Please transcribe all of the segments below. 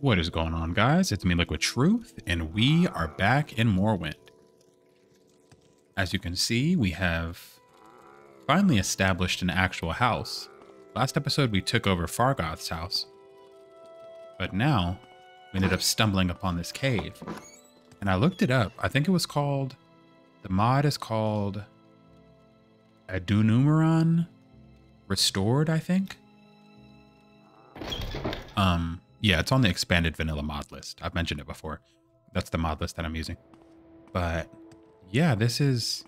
What is going on, guys? It's me, Liquid Truth, and we are back in Morrowind. As you can see, we have finally established an actual house. Last episode, we took over Fargoth's house. But now, we ended up stumbling upon this cave. And I looked it up. I think it was called... The mod is called... Adunumeron Restored, I think? Um... Yeah, it's on the expanded vanilla mod list. I've mentioned it before. That's the mod list that I'm using. But yeah, this is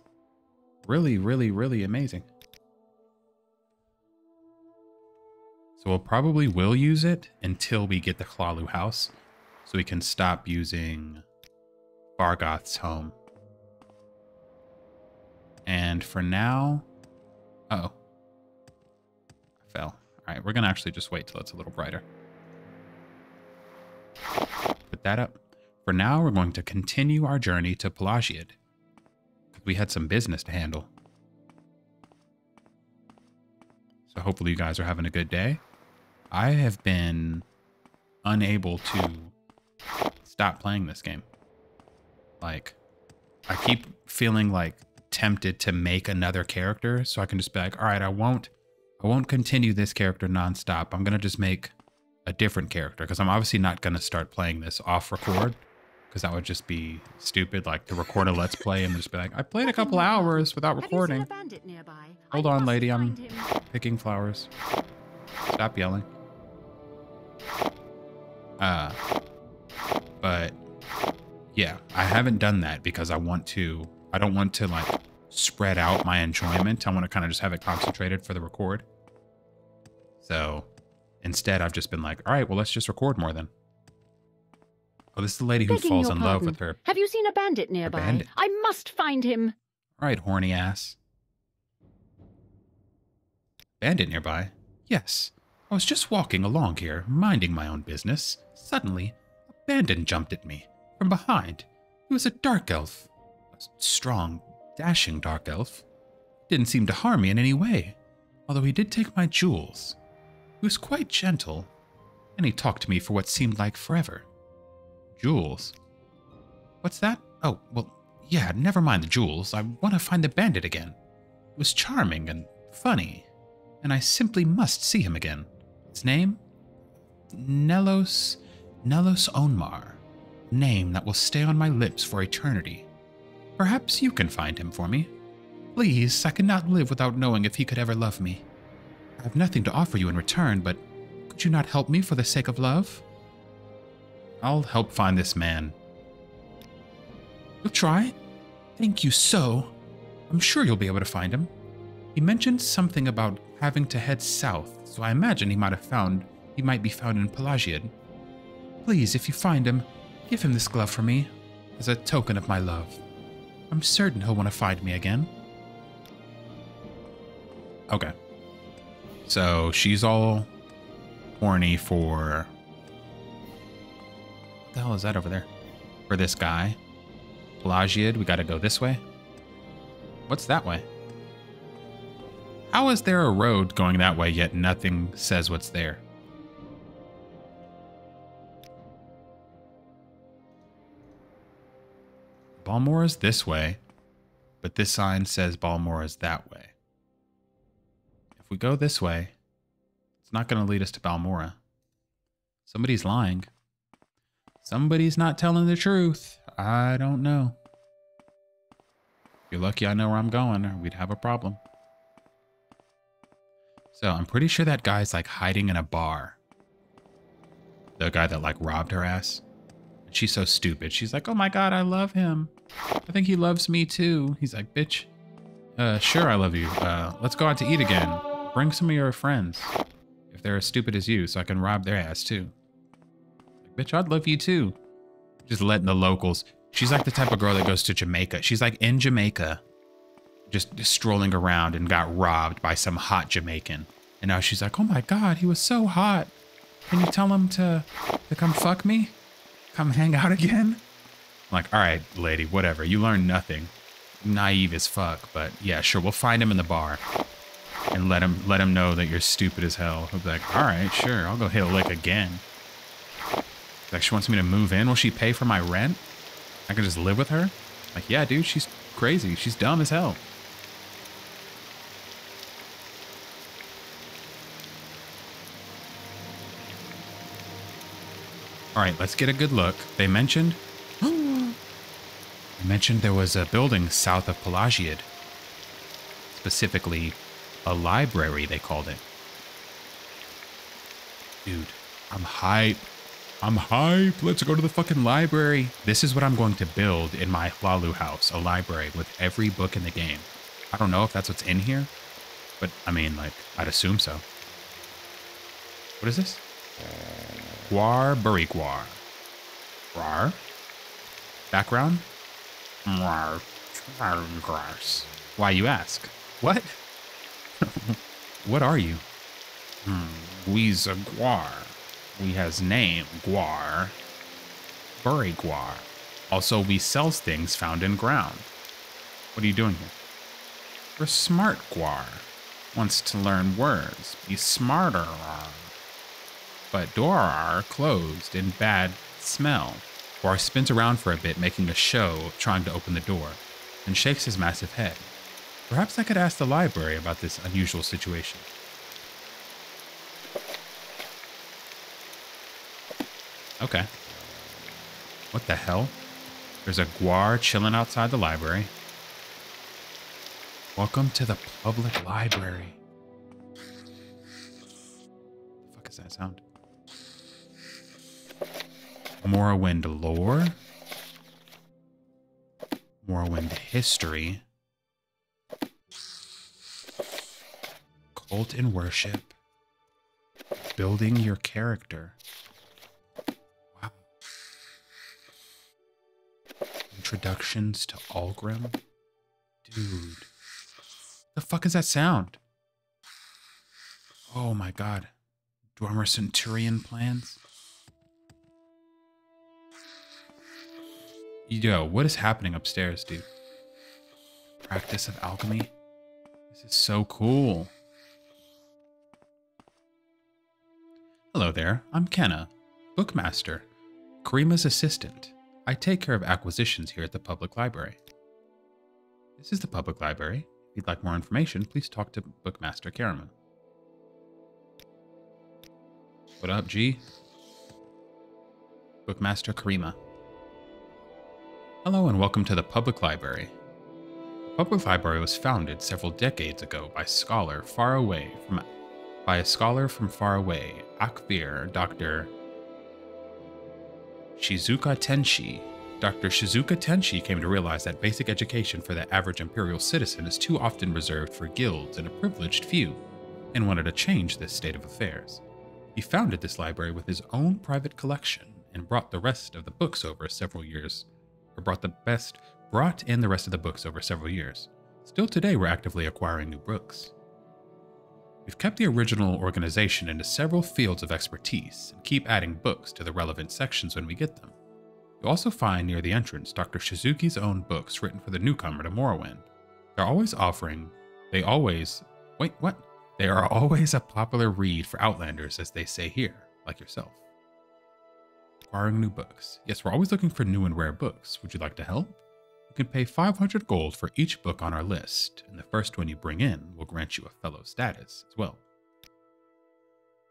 really, really, really amazing. So we'll probably will use it until we get the Hlaalu house. So we can stop using Fargoth's home. And for now... Uh oh I fell. All right, we're to actually just wait till it's a little brighter. Put that up. For now, we're going to continue our journey to Pelagiad. We had some business to handle. So hopefully you guys are having a good day. I have been unable to stop playing this game. Like, I keep feeling like tempted to make another character so I can just be like, all right, I won't, I won't continue this character nonstop. I'm going to just make a different character because I'm obviously not going to start playing this off record because that would just be stupid. Like to record a let's play and just be like, I played a couple hours without recording. Hold on, lady. I'm picking flowers. Stop yelling. Uh, but yeah, I haven't done that because I want to, I don't want to like spread out my enjoyment. I want to kind of just have it concentrated for the record. So Instead, I've just been like, all right, well, let's just record more then. Oh, this is the lady who Begging falls in pardon. love with her. Have you seen a bandit nearby? bandit? I must find him. All right, horny ass. Bandit nearby? Yes. I was just walking along here, minding my own business. Suddenly, a bandit jumped at me from behind. He was a dark elf. A strong, dashing dark elf. Didn't seem to harm me in any way, although he did take my jewels. He was quite gentle, and he talked to me for what seemed like forever. Jewels? What's that? Oh, well, yeah, never mind the jewels. I want to find the bandit again. It was charming and funny, and I simply must see him again. His name? Nelos. Nelos Onmar. Name that will stay on my lips for eternity. Perhaps you can find him for me. Please, I cannot live without knowing if he could ever love me. I have nothing to offer you in return, but could you not help me for the sake of love? I'll help find this man. You'll try? Thank you so. I'm sure you'll be able to find him. He mentioned something about having to head south, so I imagine he might have found he might be found in Pelagiad. Please, if you find him, give him this glove for me, as a token of my love. I'm certain he'll want to find me again. Okay. So she's all horny for. What the hell is that over there? For this guy. Pelagiad, we gotta go this way. What's that way? How is there a road going that way, yet nothing says what's there? Balmora's this way, but this sign says Balmora's that way. If we go this way, it's not going to lead us to Balmora. Somebody's lying. Somebody's not telling the truth. I don't know. You're lucky I know where I'm going, or we'd have a problem. So I'm pretty sure that guy's like hiding in a bar. The guy that like robbed her ass. And she's so stupid. She's like, oh my god, I love him. I think he loves me too. He's like, bitch. Uh, sure, I love you. Uh, let's go out to eat again. Bring some of your friends. If they're as stupid as you, so I can rob their ass too. Like, bitch, I'd love you too. Just letting the locals. She's like the type of girl that goes to Jamaica. She's like in Jamaica, just strolling around and got robbed by some hot Jamaican. And now she's like, oh my god, he was so hot. Can you tell him to, to come fuck me? Come hang out again? I'm like, all right, lady, whatever. You learned nothing. Naive as fuck, but yeah, sure. We'll find him in the bar and let him let him know that you're stupid as hell. He'll be like, all right, sure, I'll go hit a lick again. Like she wants me to move in. Will she pay for my rent? I can just live with her? Like, yeah, dude, she's crazy. She's dumb as hell. All right, let's get a good look. They mentioned. they mentioned there was a building south of Pelagiad. Specifically, a library, they called it. Dude, I'm hype. I'm hype. Let's go to the fucking library. This is what I'm going to build in my Hlaalu house, a library with every book in the game. I don't know if that's what's in here, but I mean, like, I'd assume so. What is this? Guar Buriguar. Rar? Background? Rar. Why you ask? What? What are you? Hmm. We's a Guar. We has name Guar. Buriguar. Also, we sells things found in ground. What are you doing here? We're smart Guar. Wants to learn words. Be smarter. But door are closed in bad smell. Guar spins around for a bit, making a show of trying to open the door, and shakes his massive head. Perhaps I could ask the library about this unusual situation. Okay. What the hell? There's a guar chilling outside the library. Welcome to the public library. The fuck is that sound? Morrowind lore. Morrowind history. Cult and worship. Building your character. Wow. Introductions to Algrim. Dude. The fuck is that sound? Oh my god. Dwemer Centurion plans? Yo, what is happening upstairs, dude? Practice of alchemy? This is so cool. Hello there, I'm Kenna, bookmaster, Karima's assistant. I take care of acquisitions here at the public library. This is the public library. If you'd like more information, please talk to Bookmaster Karima. What up, G? Bookmaster Karima. Hello and welcome to the Public Library. The Public Library was founded several decades ago by scholar far away from by a scholar from far away, Akavir, Dr. Shizuka Tenshi. Dr. Shizuka Tenshi came to realize that basic education for the average imperial citizen is too often reserved for guilds and a privileged few, and wanted to change this state of affairs. He founded this library with his own private collection and brought the rest of the books over several years or brought the best, brought in the rest of the books over several years. Still today, we're actively acquiring new books. We've kept the original organization into several fields of expertise and keep adding books to the relevant sections when we get them. You'll also find near the entrance Dr. Shizuki's own books written for the newcomer to Morrowind. They're always offering, they always, wait, what? They are always a popular read for Outlanders, as they say here, like yourself acquiring new books. Yes, we're always looking for new and rare books. Would you like to help? Can pay 500 gold for each book on our list, and the first one you bring in will grant you a fellow status as well.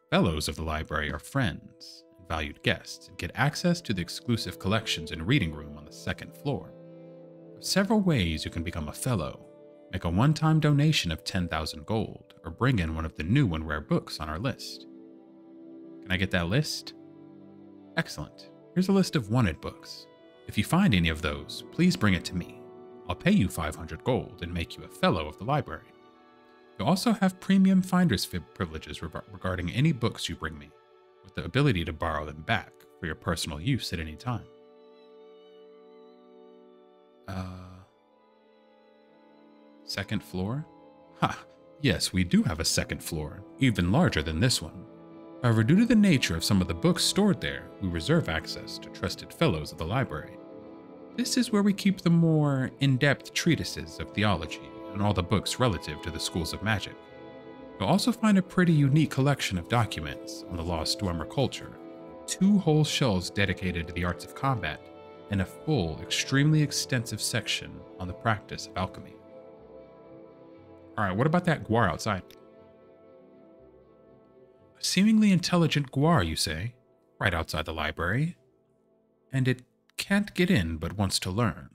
Fellows of the library are friends and valued guests and get access to the exclusive collections and reading room on the second floor. There are several ways you can become a fellow. Make a one-time donation of 10,000 gold, or bring in one of the new and rare books on our list. Can I get that list? Excellent. Here's a list of wanted books. If you find any of those, please bring it to me. I'll pay you 500 gold and make you a fellow of the library. You'll also have premium finder's fib privileges re regarding any books you bring me, with the ability to borrow them back for your personal use at any time. Uh, second floor? Ha! Yes, we do have a second floor, even larger than this one. However, due to the nature of some of the books stored there, we reserve access to trusted fellows of the library. This is where we keep the more in-depth treatises of theology and all the books relative to the schools of magic. You'll also find a pretty unique collection of documents on the lost Dwemer culture, two whole shelves dedicated to the arts of combat, and a full, extremely extensive section on the practice of alchemy. All right, what about that guar outside? A seemingly intelligent guar, you say, right outside the library. And it can't get in but wants to learn.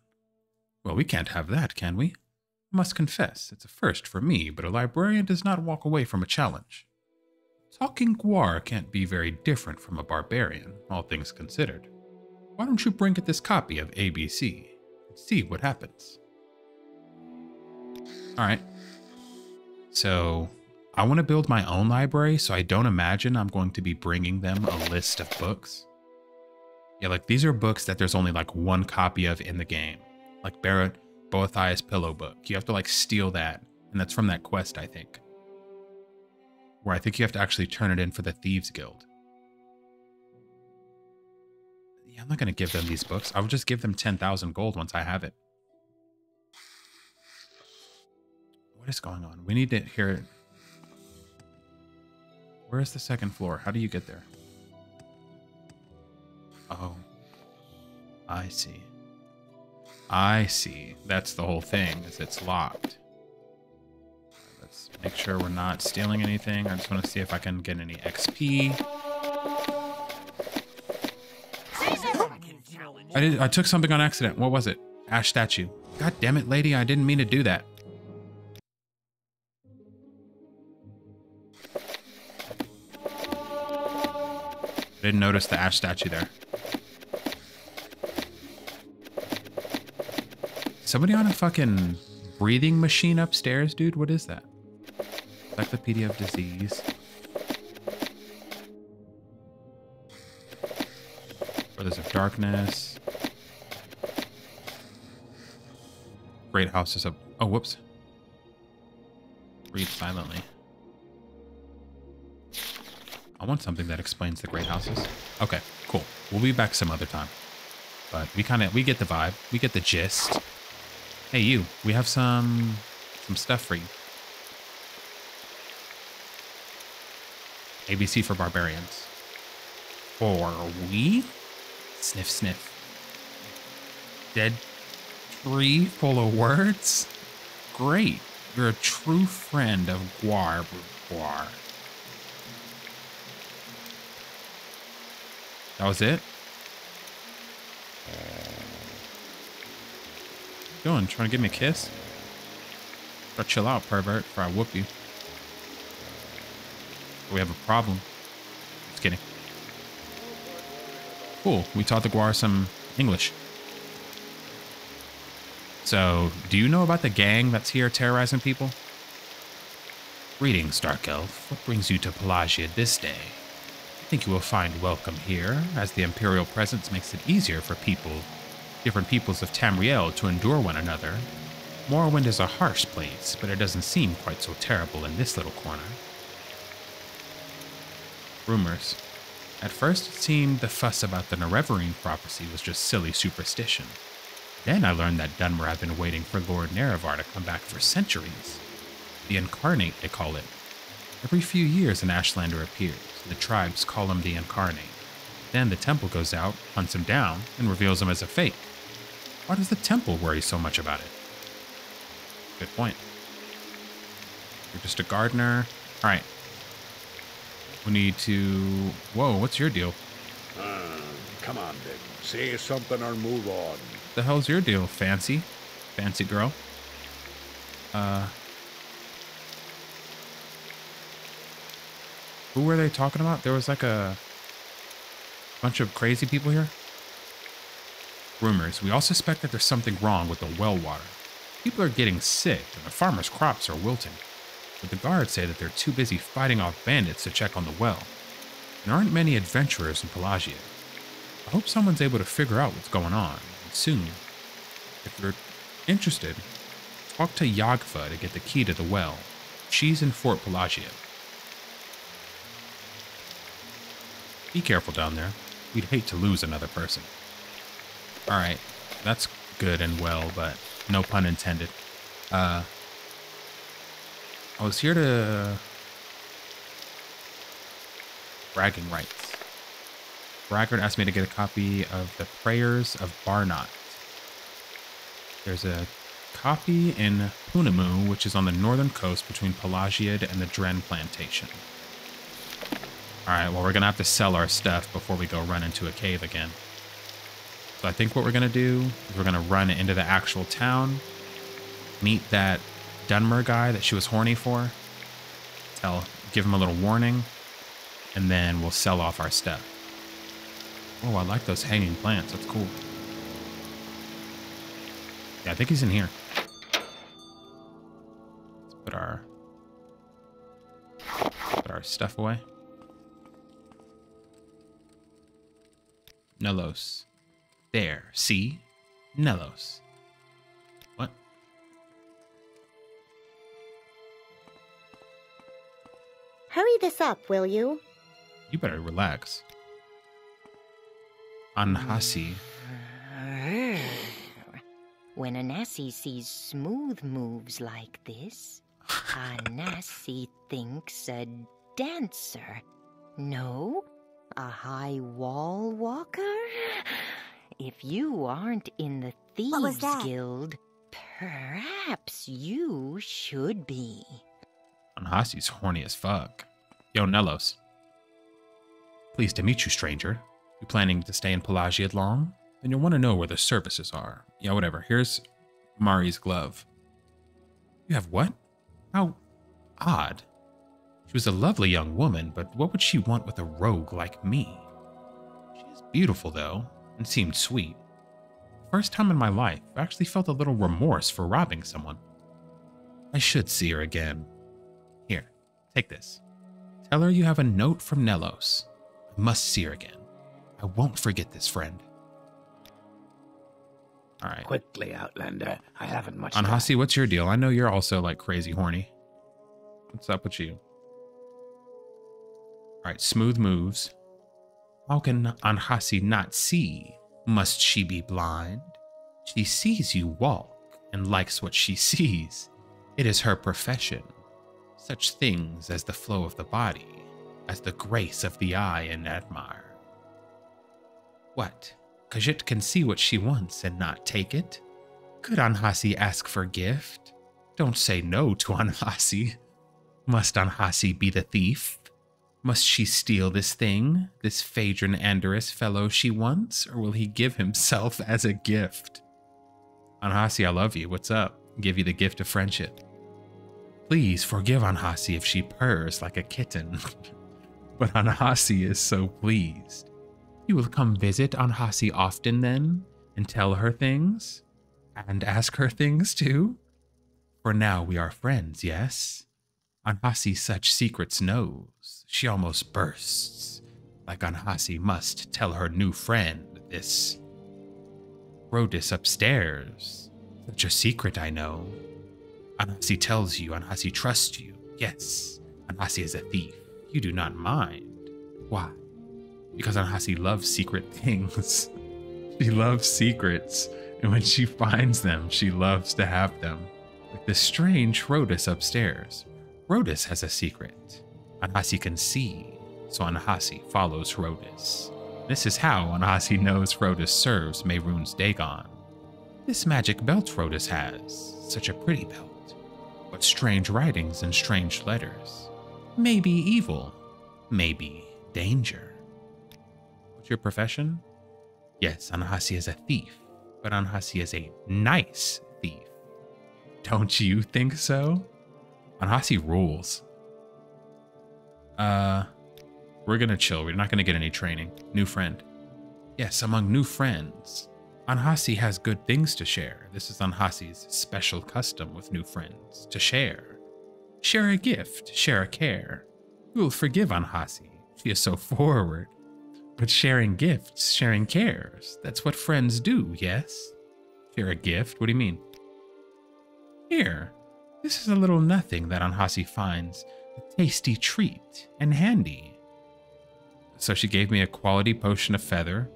Well, we can't have that, can we? I must confess, it's a first for me, but a librarian does not walk away from a challenge. Talking guar can't be very different from a barbarian, all things considered. Why don't you bring it this copy of ABC and see what happens? Alright. So, I want to build my own library, so I don't imagine I'm going to be bringing them a list of books. Yeah, like these are books that there's only like one copy of in the game. Like Barrett Boethiah's pillow book. You have to like steal that. And that's from that quest, I think. Where I think you have to actually turn it in for the Thieves Guild. Yeah, I'm not going to give them these books. I'll just give them 10,000 gold once I have it. What is going on? We need to hear it. Where is the second floor? How do you get there? Oh. I see. I see. That's the whole thing, is it's locked. Let's make sure we're not stealing anything. I just want to see if I can get any XP. I did I took something on accident. What was it? Ash statue. God damn it, lady, I didn't mean to do that. I didn't notice the ash statue there. Somebody on a fucking breathing machine upstairs, dude? What is that? Encyclopedia of Disease. Brothers of Darkness. Great houses up. Oh, whoops. Read silently. I want something that explains the great houses. Okay, cool. We'll be back some other time. But we kind of, we get the vibe. We get the gist. Hey, you. We have some some stuff for you. ABC for barbarians. Or we? Sniff, sniff. Dead tree full of words? Great. You're a true friend of Guar Guar. That was it? Doing? Trying to give me a kiss? Gotta chill out, pervert, before I whoop you. We have a problem. Just kidding. Cool. We taught the Guar some English. So, do you know about the gang that's here terrorizing people? Greetings, Dark Elf. What brings you to Pelagia this day? I think you will find welcome here, as the Imperial presence makes it easier for people different peoples of Tamriel to endure one another. Morrowind is a harsh place, but it doesn't seem quite so terrible in this little corner. Rumors. At first, it seemed the fuss about the Nerevarine prophecy was just silly superstition. Then I learned that Dunmer had been waiting for Lord Nerevar to come back for centuries. The Incarnate, they call it. Every few years, an Ashlander appears. The tribes call him the Incarnate. Then the temple goes out, hunts him down, and reveals him as a fake. Why does the temple worry so much about it? Good point. You're just a gardener. All right. We need to. Whoa, what's your deal? Uh, come on, then. Say something or move on. The hell's your deal, fancy? Fancy girl? Uh. Who were they talking about? There was like a bunch of crazy people here rumors, we all suspect that there's something wrong with the well water. People are getting sick, and the farmers' crops are wilting. But the guards say that they're too busy fighting off bandits to check on the well. There aren't many adventurers in Pelagia. I hope someone's able to figure out what's going on, soon. If you're interested, talk to Yagfa to get the key to the well. She's in Fort Pelagia. Be careful down there. We'd hate to lose another person. Alright, that's good and well, but no pun intended. Uh, I was here to... Bragging rights. Braggart asked me to get a copy of the Prayers of Barnot. There's a copy in Punamu, which is on the northern coast between Pelagiad and the Dren Plantation. All right, well, we're to have to sell our stuff before we go run into a cave again. So I think what we're going to do is we're going to run into the actual town, meet that Dunmer guy that she was horny for, tell, give him a little warning, and then we'll sell off our stuff. Oh, I like those hanging plants. That's cool. Yeah, I think he's in here. Let's put our put our stuff away. Nellos. There. See? Nellos. What? Hurry this up, will you? You better relax. Ahnassi. When Ahnassi sees smooth moves like this, Ahnassi thinks a dancer. No? A high wall walker? If you aren't in the Thieves? Guild, perhaps you should be. Ahnassi's horny as fuck. Yo, Nellos. Pleased to meet you, stranger. You planning to stay in Pelagiad long? Then you'll want to know where the services are. Yeah, whatever. Here's Mari's glove. You have what? How odd. She was a lovely young woman, but what would she want with a rogue like me? She is beautiful, though, and seemed sweet. First time in my life, I actually felt a little remorse for robbing someone. I should see her again. Here, take this. Tell her you have a note from Nellos. I must see her again. I won't forget this friend. All right. Quickly, Outlander. I haven't much time. Ahnassi, what's your deal? I know you're also like crazy horny. What's up with you? All right, smooth moves. How can Ahnassi not see? Must she be blind? She sees you walk and likes what she sees. It is her profession. Such things as the flow of the body, as the grace of the eye and admire. What? Khajiit can see what she wants and not take it? Could Ahnassi ask for gift? Don't say no to Ahnassi. Must Ahnassi be the thief? Must she steal this thing, this Phaedron Andorus fellow she wants, or will he give himself as a gift? Ahnassi, I love you. What's up? Give you the gift of friendship. Please forgive Ahnassi if she purrs like a kitten. but Ahnassi is so pleased. You will come visit Ahnassi often then, and tell her things? And ask her things too? For now we are friends, yes? Ahnassi such secrets knows, she almost bursts, like Ahnassi must tell her new friend this. Rhodus upstairs, such a secret I know. Ahnassi tells you, Ahnassi trusts you, yes, Ahnassi is a thief, you do not mind. Why? Because Ahnassi loves secret things. she loves secrets, and when she finds them, she loves to have them. Like the strange Rhodus upstairs. Rhodus has a secret. Ahnassi can see, so Ahnassi follows Rhodus. This is how Ahnassi knows Rhodus serves Mehrunes Dagon. This magic belt Rhodus has, such a pretty belt, but strange writings and strange letters. Maybe evil, maybe danger. What's your profession? Yes, Ahnassi is a thief, but Ahnassi is a nice thief. Don't you think so? Ahnassi rules. Uh, we're gonna chill. We're not gonna get any training. New friend. Yes, among new friends. Ahnassi has good things to share. This is Ahnassi's special custom with new friends to share. Share a gift, share a care. You will forgive Ahnassi. She is so forward. But sharing gifts, sharing cares, that's what friends do, yes? Share a gift? What do you mean? Here, this is a little nothing that Ahnassi finds a tasty treat and handy. So she gave me a quality potion of feather.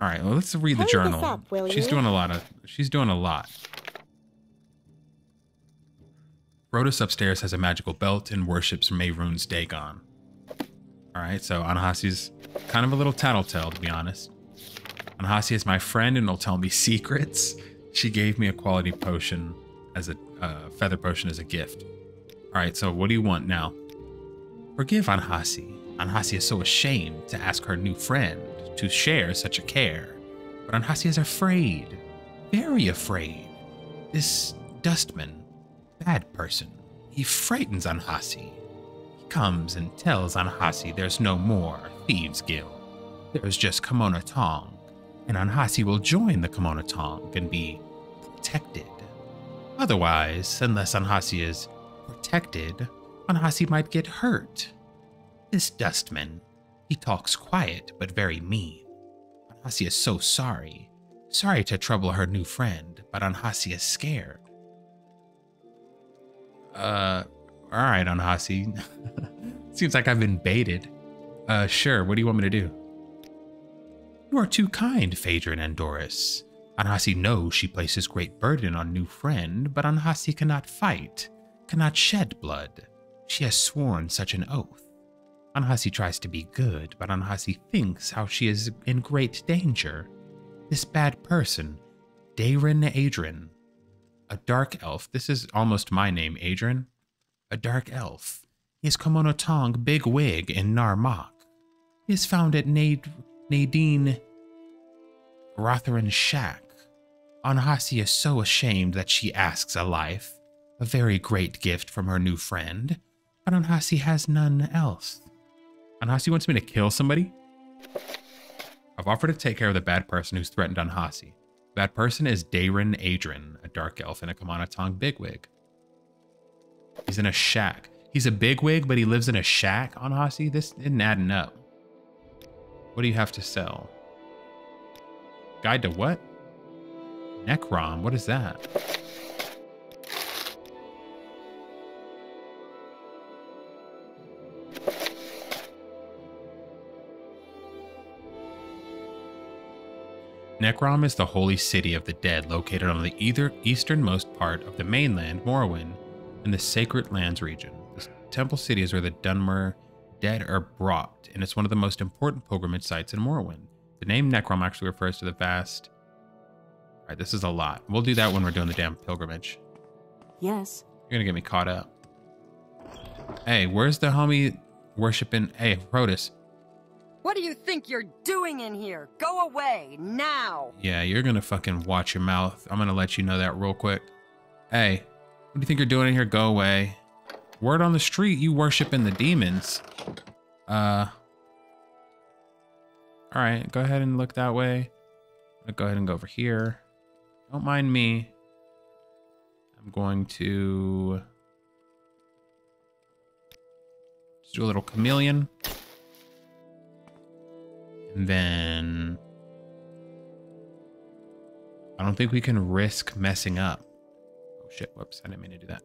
All right, well, let's read the Hurry journal. up, she's doing a lot of. She's doing a lot. Rhodus upstairs has a magical belt and worships Mehrunes Dagon. All right, so Anahasi's kind of a little tattletale, to be honest. Ahnassi is my friend and will tell me secrets. She gave me a quality potion as a uh, feather potion as a gift. All right, so what do you want now? Forgive Ahnassi. Ahnassi is so ashamed to ask her new friend to share such a care. But Ahnassi is afraid, very afraid. This dustman, bad person, he frightens Ahnassi. He comes and tells Ahnassi there's no more Thieves Guild. There's just Camonna Tong, and Ahnassi will join the Camonna Tong and be protected. Otherwise, unless Ahnassi is protected, Ahnassi might get hurt. This dustman, he talks quiet but very mean. Ahnassi is so sorry. Sorry to trouble her new friend, but Ahnassi is scared. Uh, alright, Ahnassi. Seems like I've been baited. Uh, sure, what do you want me to do? You are too kind, Phaedron and Doris. Ahnassi knows she places great burden on new friend, but Ahnassi cannot fight, cannot shed blood. She has sworn such an oath. Ahnassi tries to be good, but Ahnassi thinks how she is in great danger. This bad person, Dayrin Adrian, a dark elf. This is almost my name, Adrian. A dark elf. He is Camonna Tong Big Wig in Narmak. He is found at Nad- Nadine Rotherin's shack. Ahnassi is so ashamed that she asks a life, a very great gift from her new friend, but has none else. Ahnassi wants me to kill somebody? I've offered to take care of the bad person who's threatened Ahnassi. That person is Dayrin Adrian, a dark elf in a Camonna Tong bigwig. He's in a shack. He's a bigwig, but he lives in a shack on? This isn't adding up. What do you have to sell? Guide to what? Necrom, what is that? Necrom is the holy city of the dead located on the either easternmost part of the mainland, Morrowind, in the Sacred Lands region. This temple city is where the Dunmer dead are brought, and it's one of the most important pilgrimage sites in Morrowind. The name Necrom actually refers to the vast. All right, this is a lot. We'll do that when we're doing the damn pilgrimage. Yes. You're gonna get me caught up. Hey, where's the homie worshiping? Hey, Rhodas. What do you think you're doing in here? Go away, now! Yeah, you're gonna fucking watch your mouth. I'm gonna let you know that real quick. Hey, what do you think you're doing in here? Go away. Word on the street, you worshiping the demons. Uh. All right, go ahead and look that way. Go ahead and go over here. Don't mind me. I'm going to just do a little chameleon. And then I don't think we can risk messing up. Oh shit, whoops, I didn't mean to do that.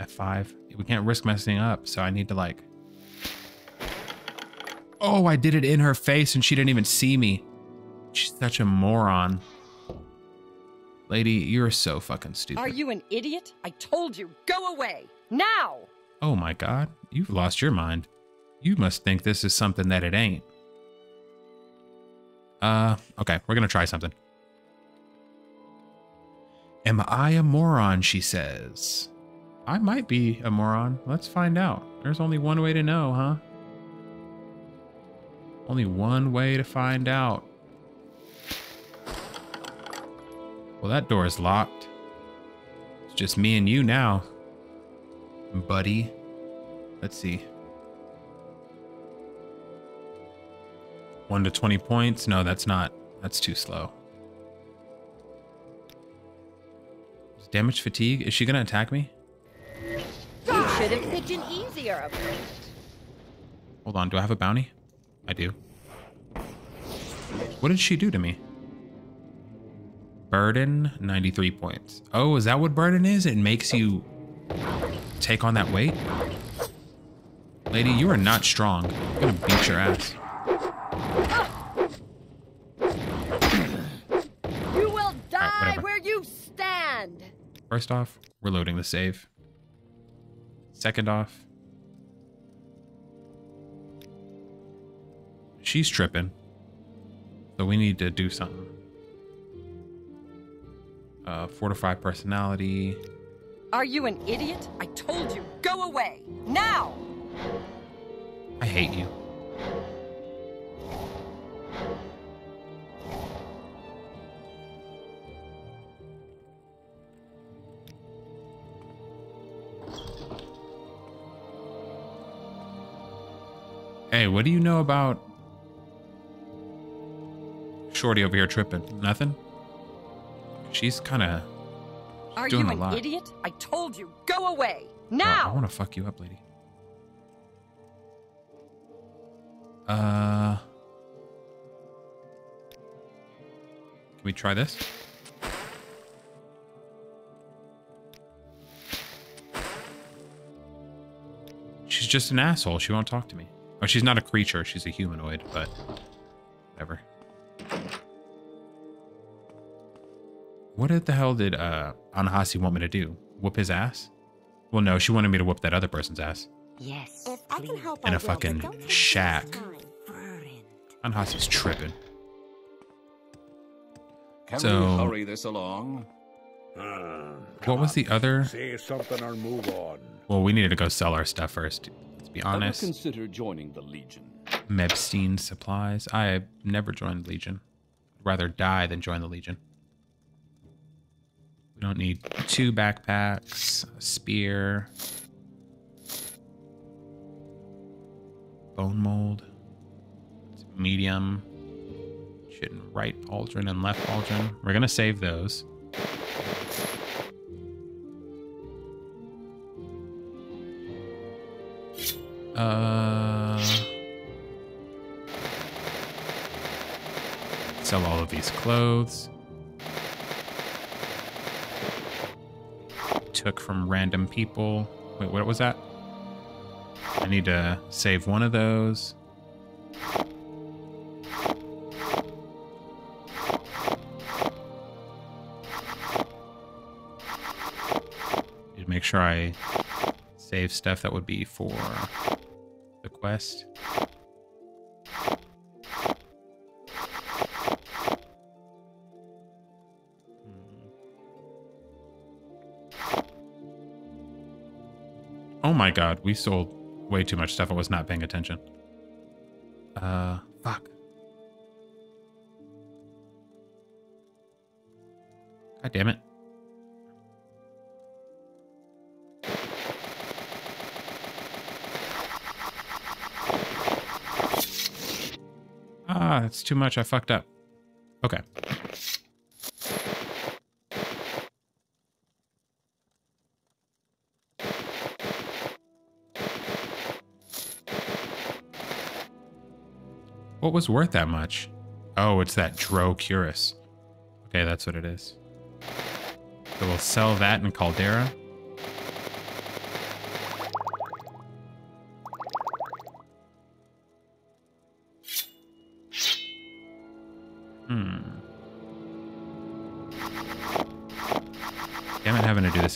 F5. We can't risk messing up, so I need to like Oh, I did it in her face and she didn't even see me. She's such a moron. Lady, you're so fucking stupid. Are you an idiot? I told you, go away, now! Oh my god, you've lost your mind. You must think this is something that it ain't. Uh, okay, we're gonna try something. Am I a moron, she says. I might be a moron. Let's find out. There's only one way to know, huh? Only one way to find out. Well, that door is locked. It's just me and you now, buddy. Let's see. 1 to 20 points? No, that's not. That's too slow. Is damage fatigue? Is she going to attack me? You should have picked an easier opponent. Hold on. Do I have a bounty? I do. What did she do to me? Burden, 93 points. Oh, is that what burden is? It makes you take on that weight? Lady, you are not strong. I'm gonna beat your ass. You will die whatever. where you stand! First off, we're loading the save. Second off, She's tripping. So we need to do something. Uh, fortify personality. Are you an idiot? I told you, go away! Now! I hate you. What do you know about Shorty over here tripping? Nothing? She's kind of Are doing you a an lot. idiot? I told you, go away! Now I want to fuck you up, lady. Uh, can we try this? She's just an asshole. She won't talk to me. Oh, she's not a creature. She's a humanoid, but whatever. What the hell did uh Anahasi want me to do? Whoop his ass? Well, no, she wanted me to whoop that other person's ass. Yes, If I can help, In I a will, but fucking don't take too shack. much Anahasi's tripping. Can So- we hurry this along? Ah, What was the other? Say something or move on. Well, we needed to go sell our stuff first. Let's be Ever honest. consider joining the Legion? Mebstein supplies. I never joined the Legion. I'd rather die than join the Legion. We don't need two backpacks, a spear, bone mold, It's medium, shit in right pauldron and left pauldron. We're gonna save those. Uh, sell all of these clothes. Took from random people. Wait, what was that? I need to save one of those. Make sure I save stuff that would be for quest. Oh my god, we sold way too much stuff. I was not paying attention. Uh, fuck. God damn it. Ah, that's too much. I fucked up. Okay. What was worth that much? Oh, it's that Dro Curus. Okay, that's what it is. So we'll sell that in Caldera.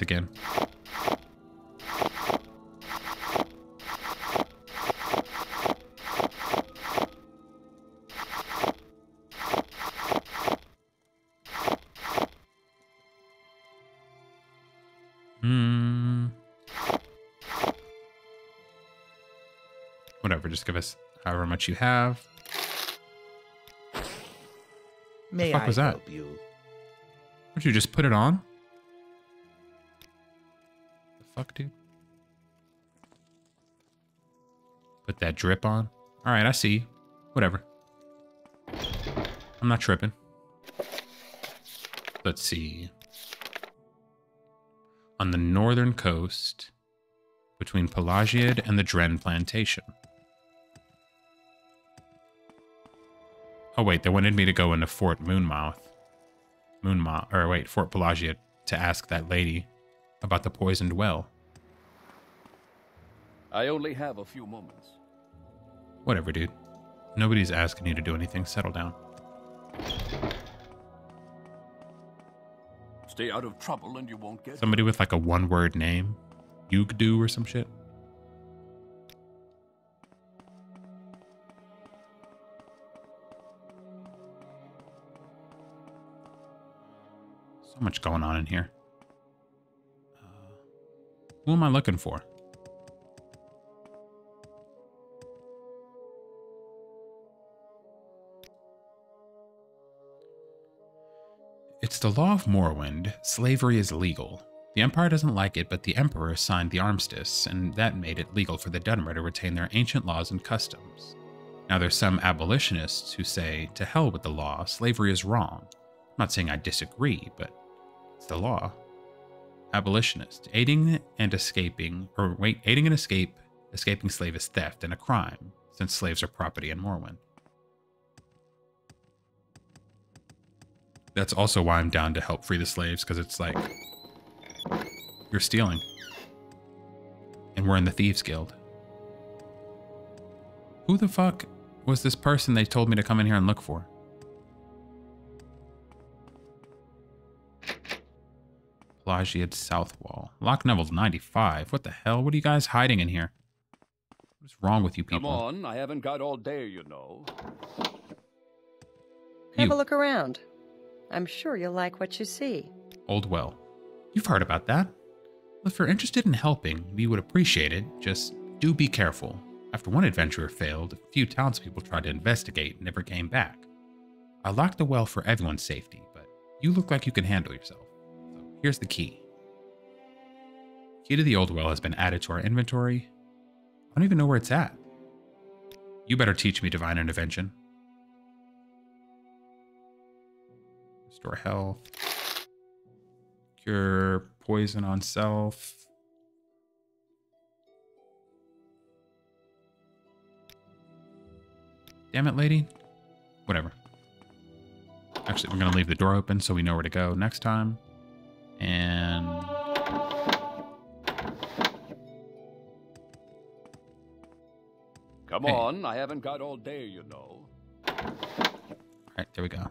Again. Hmm. Whatever, just give us however much you have. May fuck I was that? help you? Would you just put it on? Fuck, dude? Put that drip on. All right, I see. Whatever. I'm not tripping. Let's see. On the northern coast, between Pelagiad and the Dren Plantation. Oh wait, they wanted me to go into Fort Moonmoth. Moonmoth, or wait, Fort Pelagiad to ask that lady about the poisoned well. I only have a few moments. Whatever, dude. Nobody's asking you to do anything. Settle down. Stay out of trouble and you won't get somebody with like a one word name. Yugdu or some shit. So much going on in here. Uh, who am I looking for? The law of Morrowind. Slavery is legal. The Empire doesn't like it, but the Emperor signed the armistice, and that made it legal for the Dunmer to retain their ancient laws and customs. Now, there's some abolitionists who say, to hell with the law, slavery is wrong. I'm not saying I disagree, but it's the law. Abolitionist, aiding and escaping, or wait, aiding and escape, escaping slave is theft and a crime, since slaves are property in Morrowind. That's also why I'm down to help free the slaves, because it's like, you're stealing. And we're in the Thieves Guild. Who the fuck was this person they told me to come in here and look for? Pelagiad Southwall. Lock level 95. What the hell? What are you guys hiding in here? What's wrong with you people? Come on, I haven't got all day, you know. Have You. a look around. I'm sure you'll like what you see. Old Well. You've heard about that. If you're interested in helping, we would appreciate it. Just do be careful. After one adventurer failed, a few townspeople tried to investigate and never came back. I locked the well for everyone's safety, but you look like you can handle yourself. So here's the key. Key to the old well has been added to our inventory. I don't even know where it's at. You better teach me divine intervention. Restore health. Cure poison on self. Damn it, lady. Whatever. Actually, we're going to leave the door open so we know where to go next time. And... Come Hey. on, I haven't got all day, you know. Alright, there we go.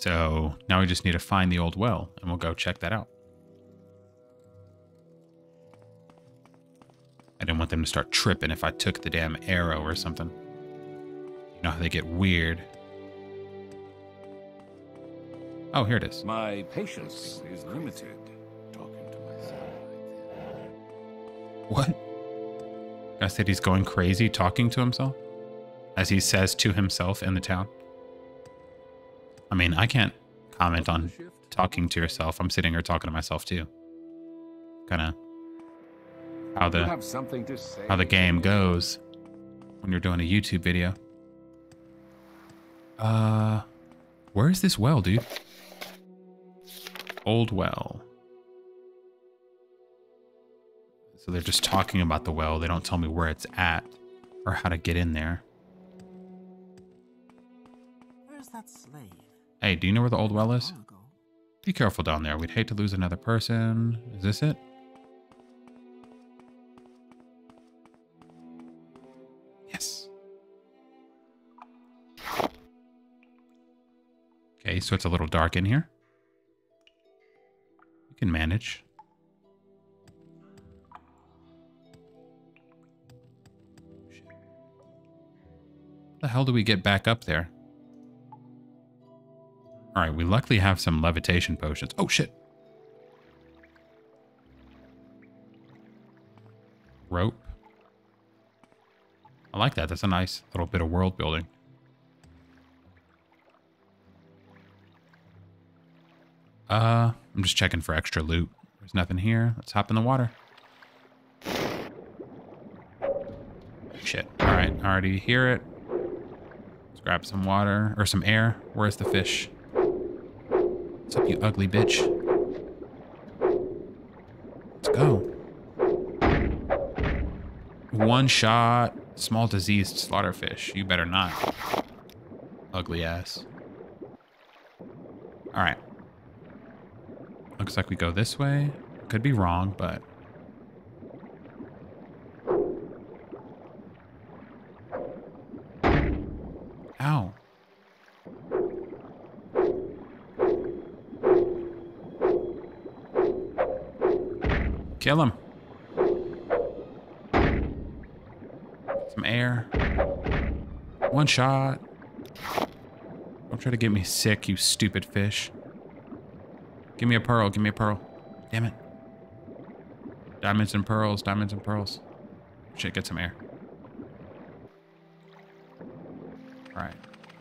So now we just need to find the old well, and we'll go check that out. I didn't want them to start tripping if I took the damn arrow or something. You know how they get weird. Oh, here it is. My patience is limited. Talking to myself. What? I said he's going crazy talking to himself? As he says to himself in the town? I mean, I can't comment on talking to yourself. I'm sitting here talking to myself too. Kind of how the have something to say. how the game goes when you're doing a YouTube video. Uh, where is this well, dude? Old well. So they're just talking about the well. They don't tell me where it's at or how to get in there. Where's that slave? Hey, do you know where the old well is? Be careful down there. We'd hate to lose another person. Is this it? Yes. Okay, so it's a little dark in here. We can manage. The hell do we get back up there? All right, we luckily have some levitation potions. Oh, shit. Rope. I like that. That's a nice little bit of world building. Uh, I'm just checking for extra loot. There's nothing here. Let's hop in the water. Shit. All right, I already hear it. Let's grab some water or some air. Where's the fish? What's up, you ugly bitch? Let's go. One shot, small diseased slaughterfish. You better not. Ugly ass. Alright. Looks like we go this way. Could be wrong, but... Kill him. Some air. One shot. Don't try to get me sick, you stupid fish. Give me a pearl. Give me a pearl. Damn it. Diamonds and pearls. Diamonds and pearls. Shit, get some air. All right.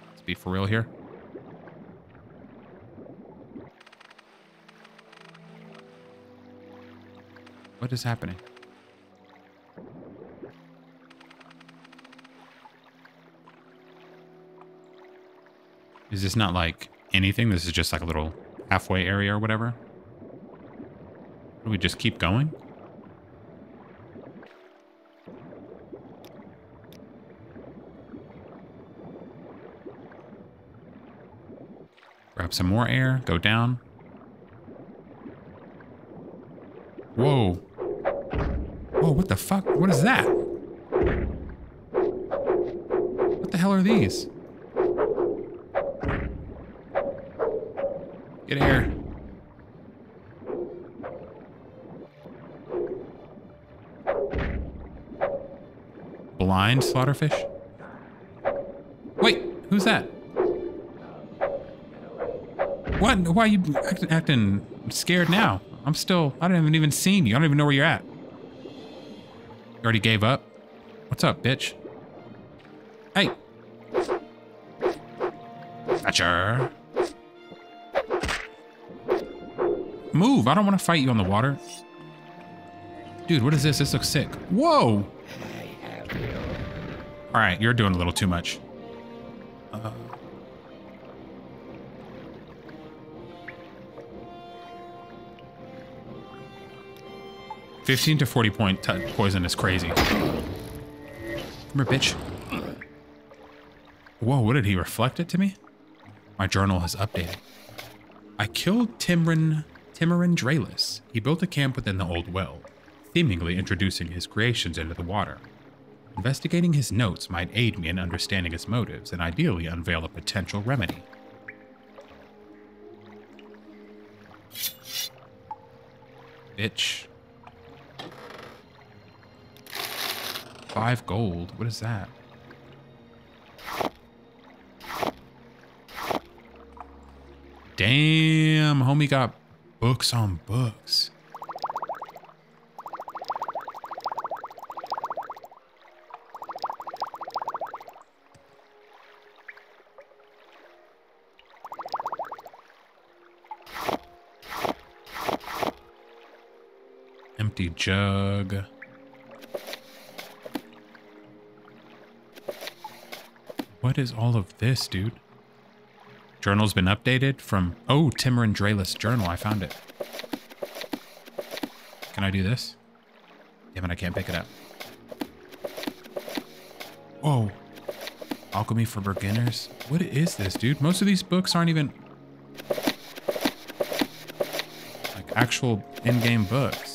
Let's be for real here. What is happening? Is this not like anything? This is just like a little halfway area or whatever? Do we just keep going? Grab some more air, go down. Whoa. Whoa, what is that? What the hell are these? Get here. Blind slaughterfish? Wait, who's that? What? Why are you act- acting scared now? I'm still, I haven't even seen you. I don't even know where you're at. You already gave up? What's up, bitch? Hey. Gotcha. Move. I don't want to fight you on the water. Dude, what is this? This looks sick. Whoa. All right, you're doing a little too much. 15 to 40 point poison is crazy. Remember, bitch. Whoa, what did he reflect it to me? My journal has updated. I killed Timrin, Timorin Dralis. He built a camp within the old well, seemingly introducing his creations into the water. Investigating his notes might aid me in understanding his motives and ideally unveil a potential remedy. Bitch. Five gold. What is that? Damn, homie got books on books. Empty jug. What is all of this, dude? Journal's been updated from... Oh, Timur and Dralis journal. I found it. Can I do this? Damn it, I can't pick it up. Whoa. Alchemy for beginners? What is this, dude? Most of these books aren't even... Like, actual in-game books.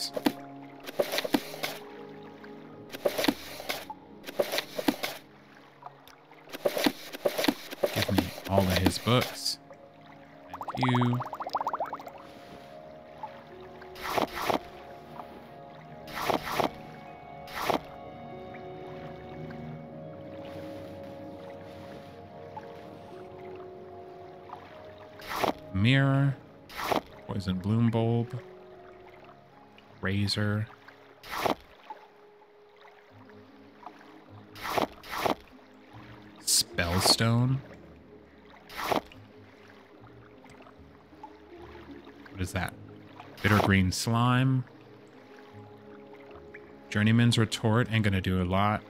Slime. Journeyman's retort ain't gonna do a lot.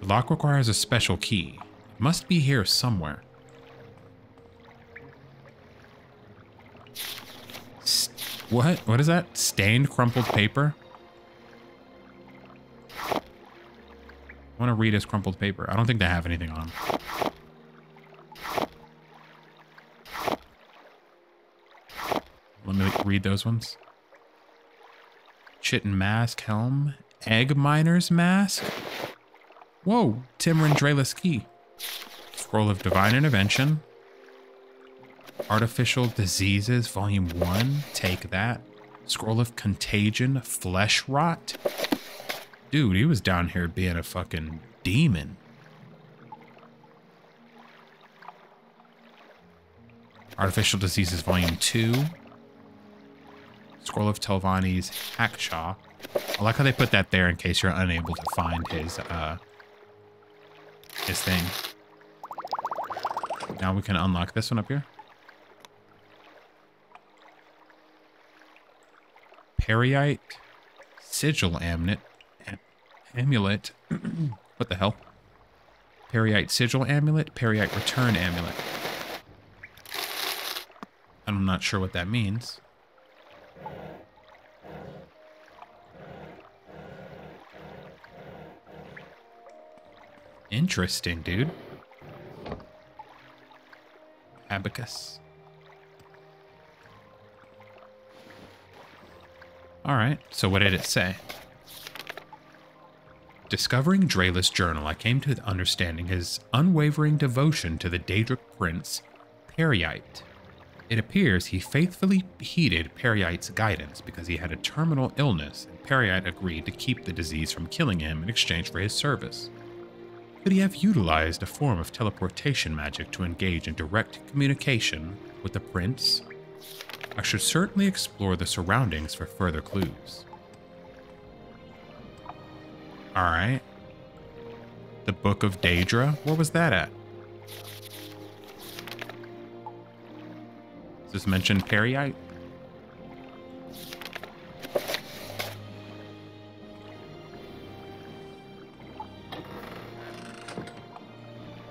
The lock requires a special key. It must be here somewhere. St- what? What is that? Stained crumpled paper? I want to read his crumpled paper. I don't think they have anything on. 'em. Let me read those ones. Chitin mask, helm, egg miner's mask. Whoa, Timrin Dralis key. Scroll of divine intervention. Artificial diseases, volume one. Take that. Scroll of contagion, flesh rot. Dude, he was down here being a fucking demon. Artificial Diseases Volume 2. Scroll of Tevral's Hawkshaw. I like how they put that there in case you're unable to find his, uh, his thing. Now we can unlock this one up here. Peryite Sigil Amulet. Amulet. what the hell? Peryite Sigil Amulet, Peryite Return Amulet. I'm not sure what that means. Interesting, dude. Abacus. Alright, so what did it say? Discovering Drayla's journal, I came to understanding his unwavering devotion to the Daedric prince, Peryite. It appears he faithfully heeded Peryite's guidance because he had a terminal illness, and Peryite agreed to keep the disease from killing him in exchange for his service. Could he have utilized a form of teleportation magic to engage in direct communication with the prince? I should certainly explore the surroundings for further clues. Alright. The Book of Daedra? Where was that at? Does this mention Peryite?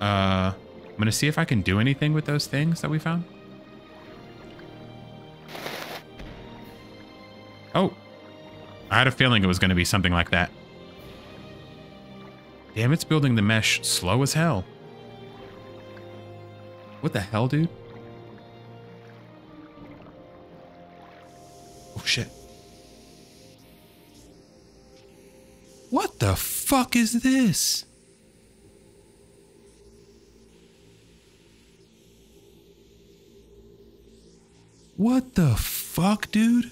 Uh, I'm gonna see if I can do anything with those things that we found. Oh, I had a feeling it was gonna be something like that. Damn, it's building the mesh slow as hell. What the hell, dude? Oh, shit. What the fuck is this? What the fuck, dude?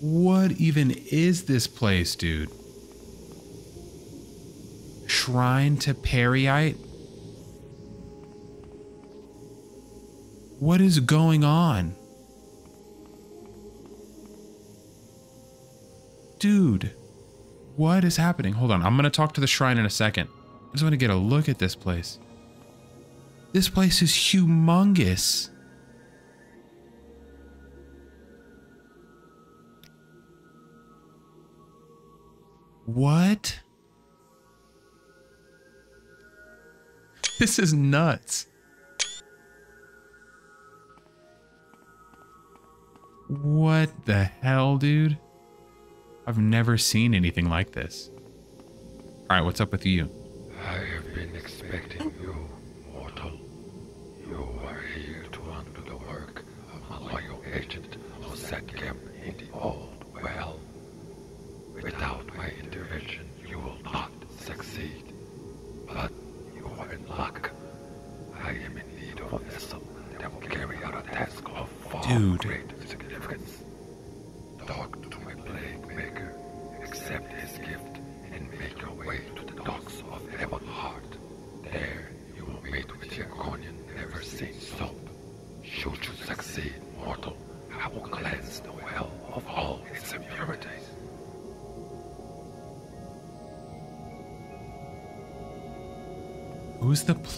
What even is this place, dude? Shrine to Peryite? What is going on? Dude, what is happening? Hold on, I'm gonna talk to the shrine in a second. I just want to get a look at this place. This place is humongous. What? This is nuts. What the hell, dude? I've never seen anything like this. Alright, what's up with you? I have been expecting you, mortal. You are here to undo the work of my loyal agent who set camp in the old well. Without my intervention, you will not succeed. But you are in luck. I am in need of a vessel that will carry out a task of far Dude. greater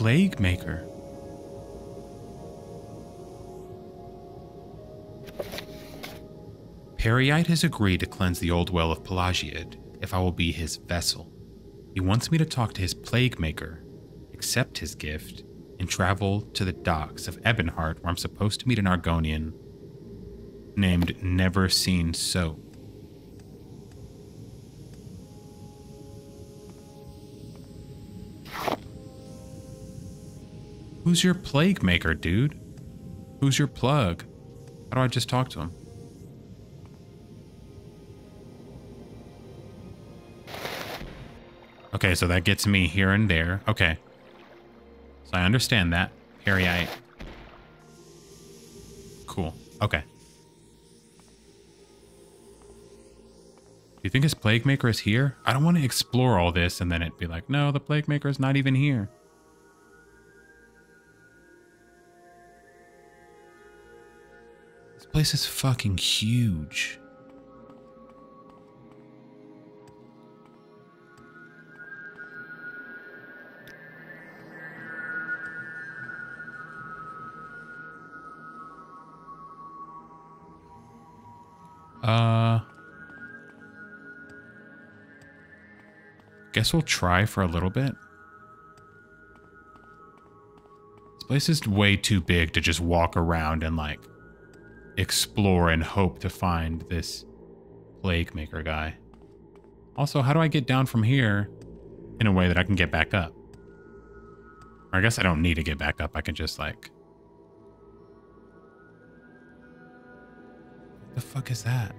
plague maker? Peryite has agreed to cleanse the old well of Pelagiad if I will be his vessel. He wants me to talk to his plague maker, accept his gift, and travel to the docks of Ebonheart where I'm supposed to meet an Argonian named Never Seen Soap. Who's your plague maker, dude? Who's your plug? How do I just talk to him? Okay, so that gets me here and there. Okay. So I understand that. Peryite. Cool. Okay. Do you think his plague maker is here? I don't want to explore all this and then it'd be like, no, the plague maker is not even here. Place is fucking huge. Uh, guess we'll try for a little bit. This place is way too big to just walk around and like explore and hope to find this plague maker guy. Also, how do I get down from here in a way that I can get back up? Or I guess I don't need to get back up. I can just like What The fuck is that?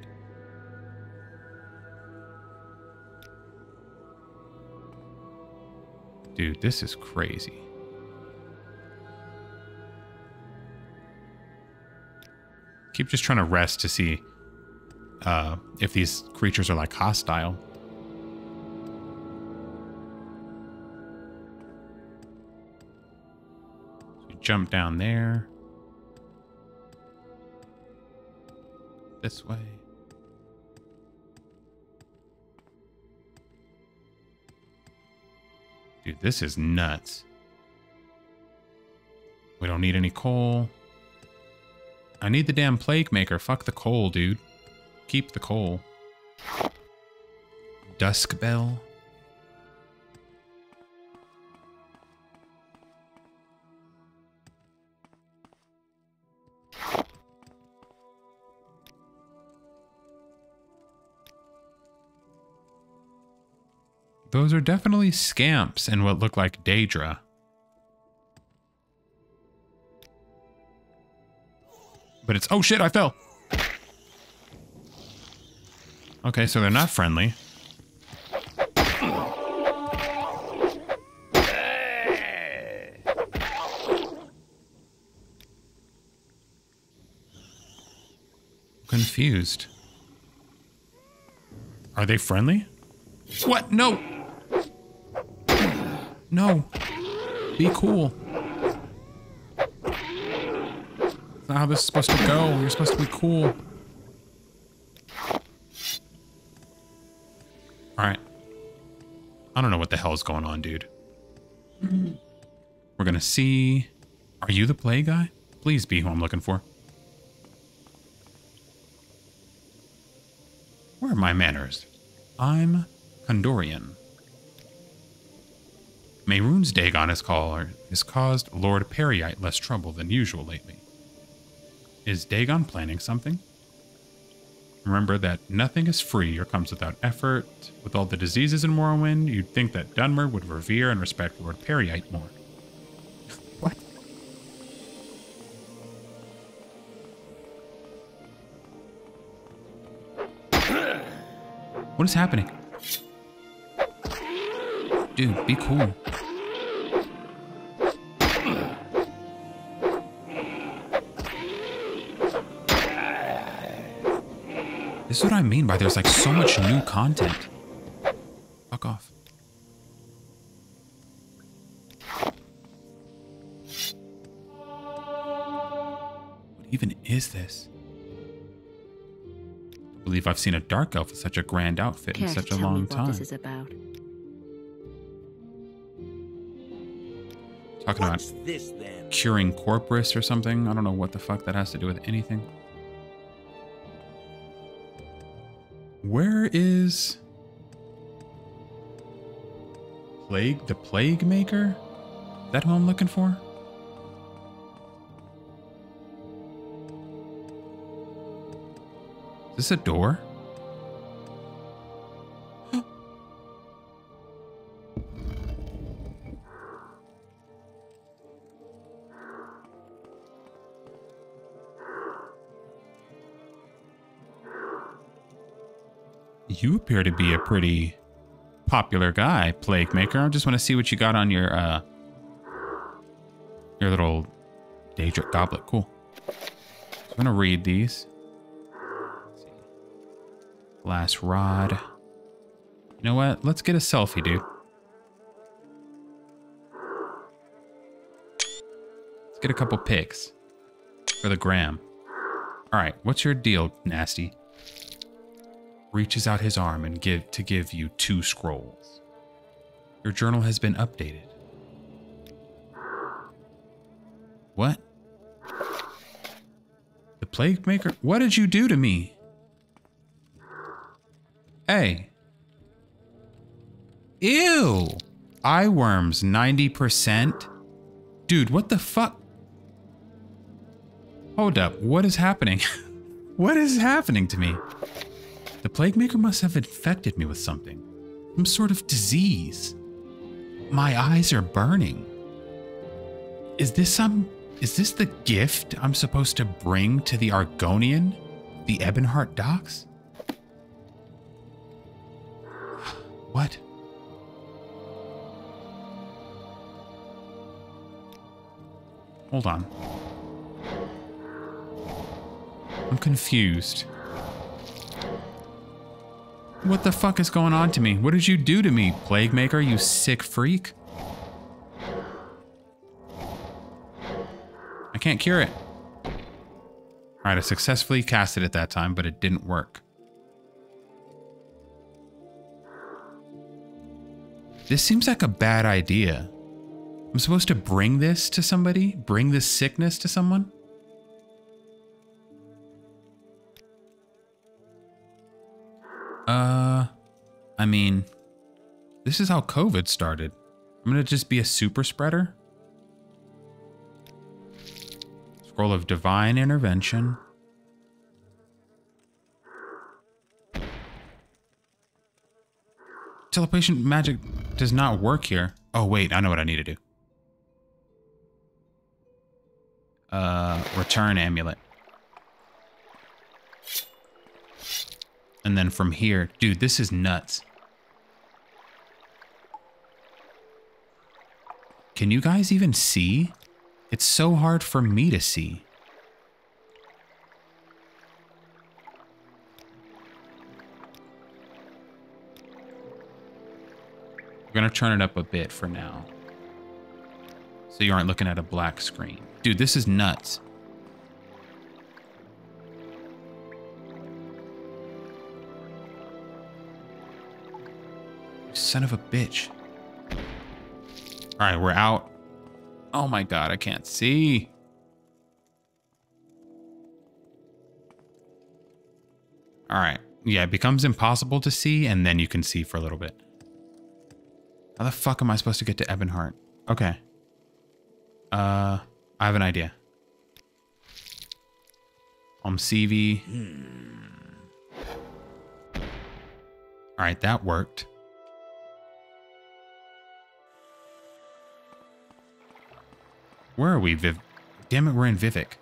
Dude, this is crazy. Keep just trying to rest to see uh, if these creatures are like hostile. Jump down there. this way. Dude, this is nuts. We don't need any coal. I need the damn plague maker. Fuck the coal, dude. Keep the coal. Dusk bell. Those are definitely scamps and what look like Daedra. But it's... Oh shit, I fell! Okay, so they're not friendly. Confused. Are they friendly? What? No! No. Be cool. That's not how this is supposed to go. You're supposed to be cool. Alright. I don't know what the hell is going on, dude. We're gonna see... Are you the play guy? Please be who I'm looking for. Where are my manners? I'm Condorian. Mehrunes Dagon has, called, has caused Lord Peryite less trouble than usual lately. Is Dagon planning something? Remember that nothing is free or comes without effort. With all the diseases in Morrowind, you'd think that Dunmer would revere and respect Lord Peryite more. what? What is happening? Dude, be cool. This is what I mean by there's like so much new content. Fuck off. What even is this? I believe I've seen a dark elf with such a grand outfit Care in such to a tell me long what time. this is about? Talking about this then? curing Corprus or something. I don't know what the fuck that has to do with anything. Where is Plague the Plague Maker? Is that who I'm looking for? Is this a door? Appear to be a pretty popular guy, Plague Maker. I just want to see what you got on your uh your little Daedric goblet. Cool. I'm gonna read these. Glass rod. You know what? Let's get a selfie, dude. Let's get a couple pics for the gram. All right, what's your deal, Nasty? Reaches out his arm and give to give you two scrolls. Your journal has been updated. What? The plague maker? What did you do to me? Hey. Ew. Eye worms 90%? Dude, what the fuck? Hold up, what is happening? what is happening to me? The plague maker must have infected me with something. Some sort of disease. My eyes are burning. Is this some is this the gift I'm supposed to bring to the Argonian? The Ebonheart docks? What? Hold on. I'm confused. What the fuck is going on to me? What did you do to me, Plague Maker, you sick freak? I can't cure it. Alright, I successfully cast it at that time, but it didn't work. This seems like a bad idea. I'm supposed to bring this to somebody? Bring this sickness to someone? I mean, this is how COVID started. I'm gonna just be a super spreader. Scroll of Divine Intervention. Teleportation magic does not work here. Oh, wait, I know what I need to do. Uh, return amulet. And then from here, dude, this is nuts. Can you guys even see? It's so hard for me to see. We're gonna turn it up a bit for now. So you aren't looking at a black screen. Dude, this is nuts. Son of a bitch. All right, we're out. Oh my god, I can't see. All right. Yeah, it becomes impossible to see, and then you can see for a little bit. How the fuck am I supposed to get to Ebonheart? Okay. Uh, I have an idea. Um, CV. All right, that worked. Where are we, Viv? Damn it, we're in Vivec.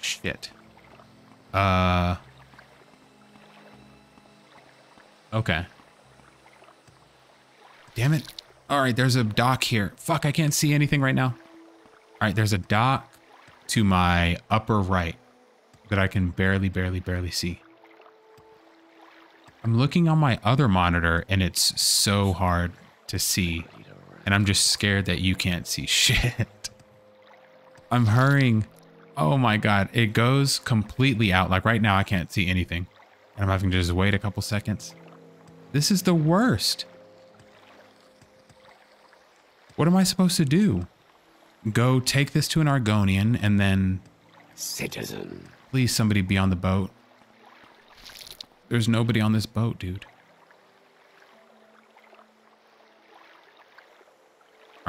Shit. Uh. Okay. Damn it. All right, there's a dock here. Fuck, I can't see anything right now. All right, there's a dock to my upper right that I can barely, barely, barely see. I'm looking on my other monitor and it's so hard to see. And I'm just scared that you can't see shit. I'm hurrying. Oh my god, it goes completely out. Like right now I can't see anything. And I'm having to just wait a couple seconds. This is the worst. What am I supposed to do? Go take this to an Argonian and then... Citizen. Please somebody be on the boat. There's nobody on this boat, dude.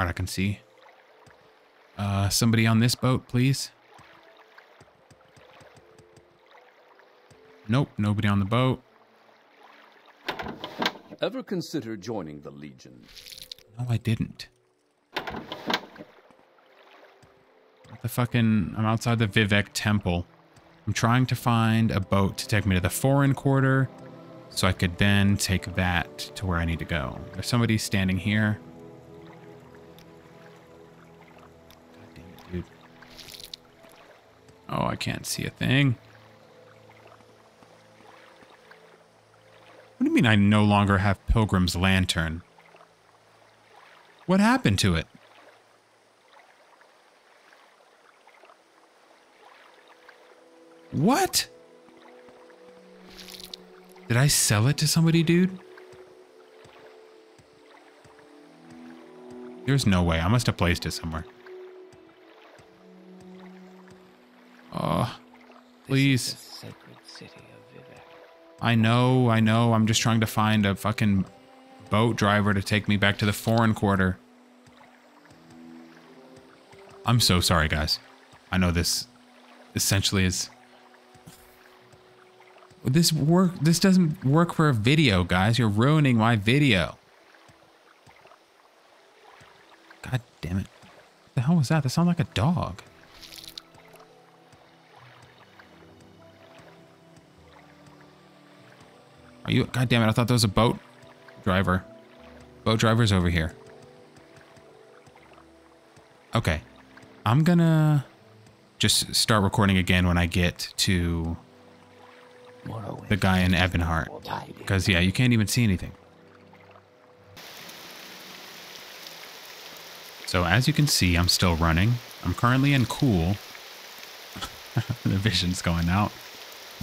I can see. Uh, somebody on this boat, please. Nope, nobody on the boat. Ever consider joining the Legion? No, I didn't. What the fucking... I'm outside the Vivec Temple. I'm trying to find a boat to take me to the foreign quarter so I could then take that to where I need to go. There's somebody standing here. Oh, I can't see a thing. What do you mean I no longer have Pilgrim's Lantern? What happened to it? What? Did I sell it to somebody, dude? There's no way. I must have placed it somewhere. Please. I know, I know. I'm just trying to find a fucking boat driver to take me back to the foreign quarter. I'm so sorry, guys. I know this essentially is this work this doesn't work for a video, guys. You're ruining my video. God damn it. What the hell was that? That sounded like a dog. Are you God damn it, I thought there was a boat driver. Boat driver's over here. Okay. I'm gonna just start recording again when I get to the guy in Ebonheart. Because, yeah, you can't even see anything. So, as you can see, I'm still running. I'm currently in cool. the vision's going out.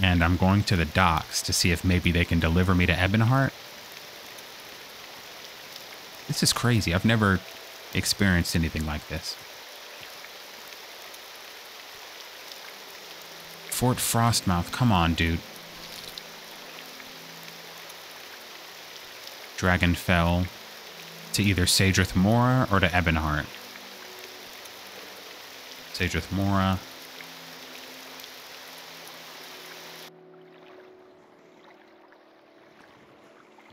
And I'm going to the docks to see if maybe they can deliver me to Ebonheart. This is crazy. I've never experienced anything like this. Fort Frostmouth. Come on, dude. Dragon fell to either Sadrith Mora or to Ebonheart. Sadrith Mora.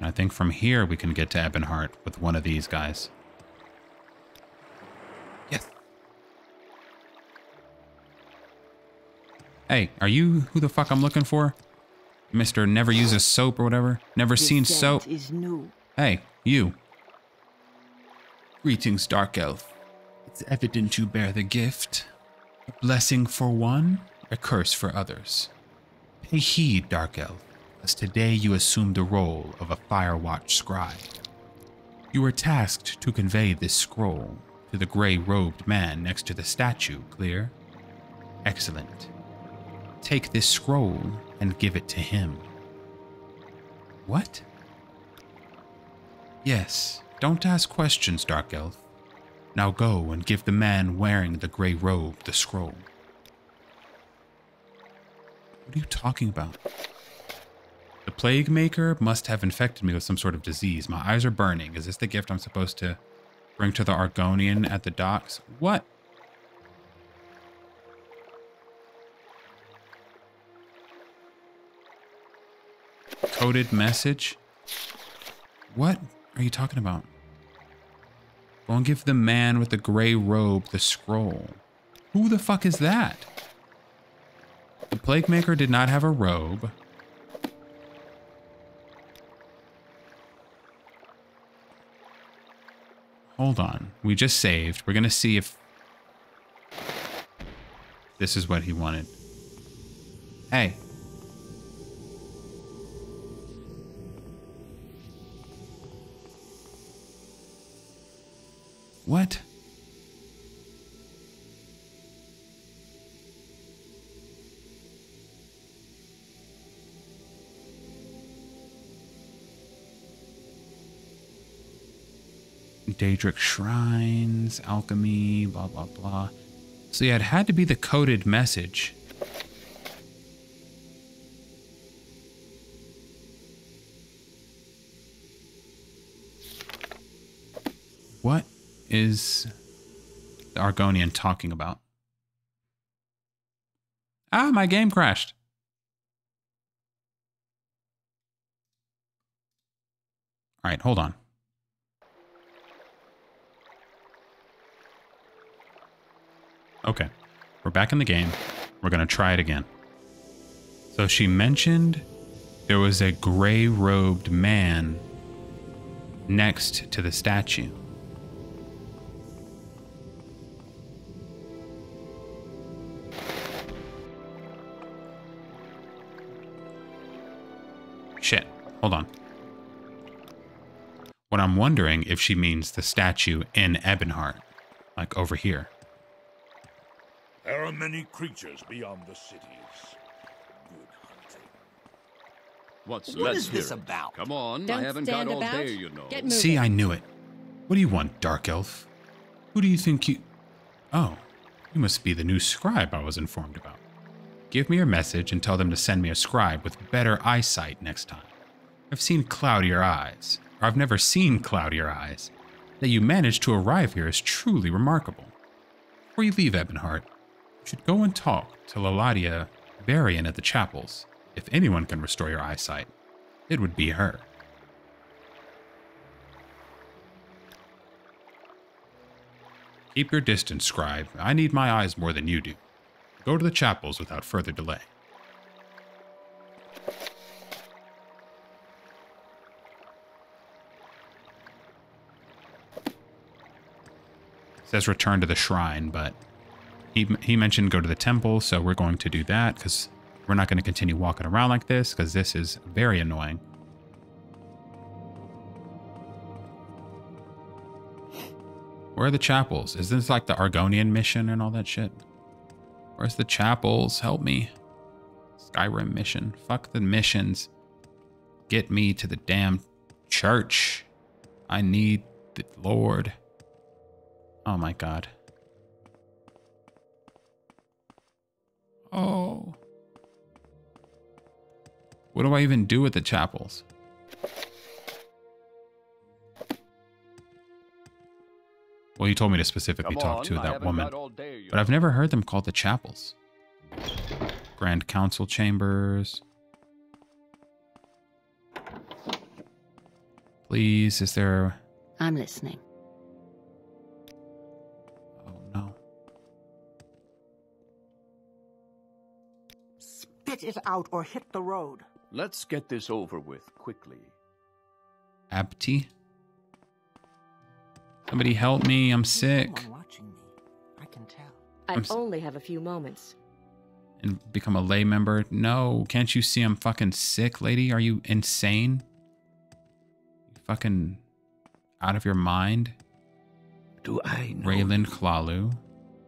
And I think from here we can get to Ebonheart with one of these guys. Yes. Hey, are you who the fuck I'm looking for? Mr. Never uses soap or whatever? Never seen soap? is new. Hey, you. Greetings, Dark Elf. It's evident you bear the gift. A blessing for one, a curse for others. Pay heed, Dark Elf, as today you assume the role of a Firewatch scribe. You were tasked to convey this scroll to the gray-robed man next to the statue, clear? Excellent. Take this scroll and give it to him. What? Yes, don't ask questions, Dark Elf. Now go and give the man wearing the gray robe the scroll. What are you talking about? The Plague Maker must have infected me with some sort of disease. My eyes are burning. Is this the gift I'm supposed to bring to the Argonian at the docks? What? Coded message? What are you talking about? Go and give the man with the gray robe the scroll. Who the fuck is that? The Plague Maker did not have a robe. Hold on. We just saved. We're going to see if this is what he wanted. Hey. What? Daedric shrines, alchemy, blah, blah, blah. So yeah, it had to be the coded message. What is the Argonian talking about? Ah, my game crashed. All right, hold on. Okay, we're back in the game. We're going to try it again. So she mentioned there was a gray robed man next to the statue. Shit, hold on. What I'm wondering if she means the statue in Ebonheart, like over here. There are many creatures beyond the cities. Good hunting. What's What let's is this hear it. about? Come on, Don't I haven't stand got all about. day, you know. Get moving. See, I knew it. What do you want, Dark Elf? Who do you think you. Oh, you must be the new scribe I was informed about. Give me your message and tell them to send me a scribe with better eyesight next time. I've seen cloudier eyes, or I've never seen cloudier eyes. That you managed to arrive here is truly remarkable. Before you leave Ebonheart, you should go and talk to Laladia Varian at the chapels. If anyone can restore your eyesight, it would be her. Keep your distance, scribe. I need my eyes more than you do. Go to the chapels without further delay. says return to the shrine, but he, he mentioned go to the temple, so we're going to do that because we're not going to continue walking around like this because this is very annoying. Where are the chapels? Is this like the Argonian mission and all that shit? Where's the chapels? Help me. Skyrim mission. Fuck the missions. Get me to the damn church. I need the Lord. Oh my god. Oh. What do I even do at the chapels? Well, you told me to specifically Come talk on, to that woman. day, But I've never heard them called the chapels. Grand Council Chambers. Please, is there. I'm listening. Spit it out or hit the road. Let's get this over with quickly. Abti? Somebody help me, I'm sick. Watching me, I can tell. I I'm s- only have a few moments. And become a lay member. No, can't you see I'm fucking sick, lady? Are you insane? You fucking out of your mind? Do I know Rayland Klalu.